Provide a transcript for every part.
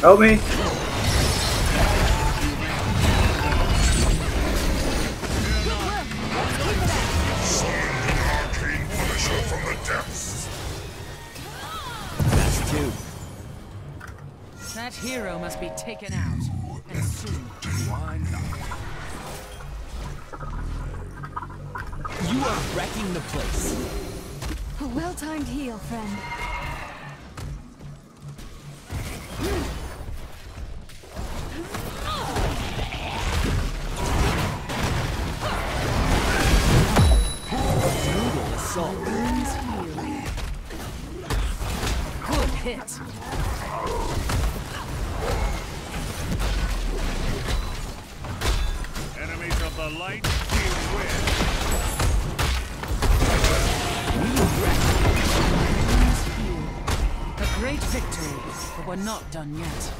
Help me. Arcane Punisher from the depths. That's two. That hero must be taken out. And soon. Why not? You are wrecking the place. A well-timed heal, friend. Good hit. Enemies of the light, you win. A great victory, but we're not done yet.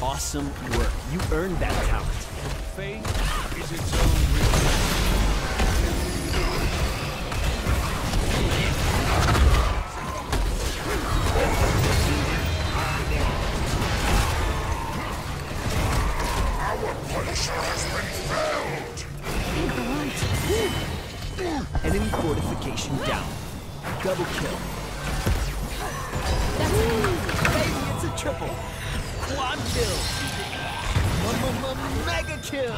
Awesome work. You earned that talent. Fate is its own reward. Punisher has been felled! Enemy fortification down. Double kill. Baby, it's a triple. Quad kill. Mega kill.